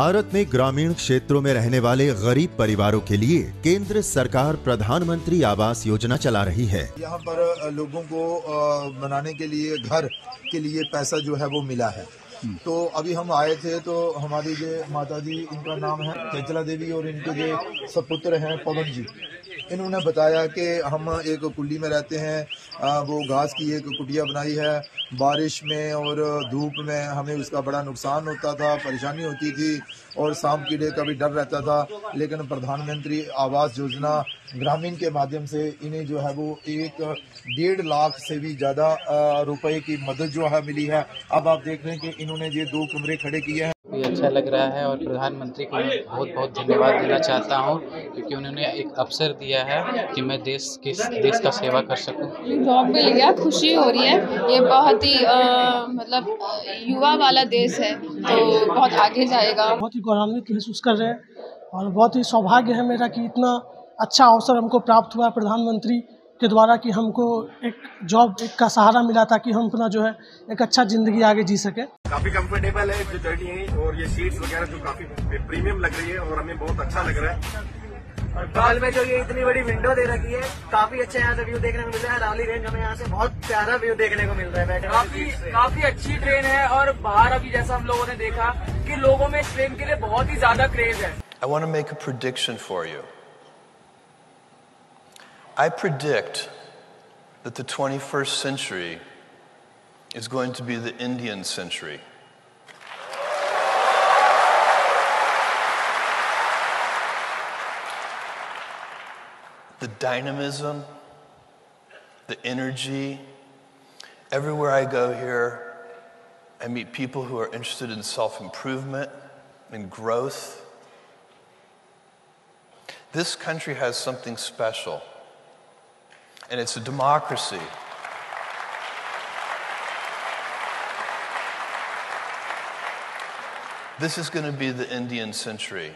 भारत में ग्रामीण क्षेत्रों में रहने वाले गरीब परिवारों के लिए केंद्र सरकार प्रधानमंत्री आवास योजना चला रही है। यहाँ पर लोगों को बनाने के लिए घर के लिए पैसा जो है वो मिला है। तो अभी हम आए थे तो हमारी जो माता जी इनका नाम है चंचला देवी और इनके जो सपुत्र हैं पवन जी। इन्होंने बताया कि हम एक कुल्ली में रहते हैं वो घास की एक कुटिया बनाई है, बारिश में और धूप में हमें उसका बड़ा नुकसान होता था, परेशानी होती थी और शाम कीड़े का भी डर रहता था। लेकिन प्रधानमंत्री आवास योजना ग्रामीण के माध्यम से इन्हें जो है वो एक डेढ़ लाख से भी ज़्यादा रुपए की मदद जो है मिली है। अब आप देख रहे हैं कि इन्होंने ये दो कमरे खड़े किए हैं। भी अच्छा लग रहा है और प्रधानमंत्री को मैं बहुत बहुत धन्यवाद देना चाहता हूँ क्योंकि उन्होंने एक अवसर दिया है कि मैं देश के देश का सेवा कर सकूँ। जॉब मिल गया खुशी हो रही है। ये बहुत ही मतलब युवा वाला देश है तो बहुत आगे जाएगा। बहुत ही गौरवान्वित महसूस कर रहे हैं और बहुत ही सौभाग्य है मेरा कि इतना अच्छा अवसर हमको प्राप्त हुआ प्रधानमंत्री। के द्वारा कि हमको एक जॉब एक का सहारा मिला था कि हम अपना जो है एक अच्छा ज़िंदगी आगे जी सके। काफ़ी कंफर्टेबल है जो जर्नी है और ये सीट्स वगैरह जो काफ़ी प्रीमियम लग रही है और हमें बहुत अच्छा लग रहा है। और बगल में जो ये इतनी बड़ी विंडो दे रखी है काफ़ी अच्छा यहाँ से व्यू देखने को मिल रहा है। रावली रेंज हमें यहाँ से बहुत प्यारा व्यू देखने को मिल रहा है काफ़ी काफ़ी अच्छी ट्रेन है और बाहर अभी जैसा हम लोगों ने देखा कि लोगों में इस ट्रेन के लिए बहुत ही ज़्यादा क्रेज है। Want to make a prediction for you. I predict that the 21st century is going to be the Indian century. The dynamism, the energy, everywhere I go here, I meet people who are interested in self improvement and growth. This country has something special and it's a democracy. This is going to be the Indian century.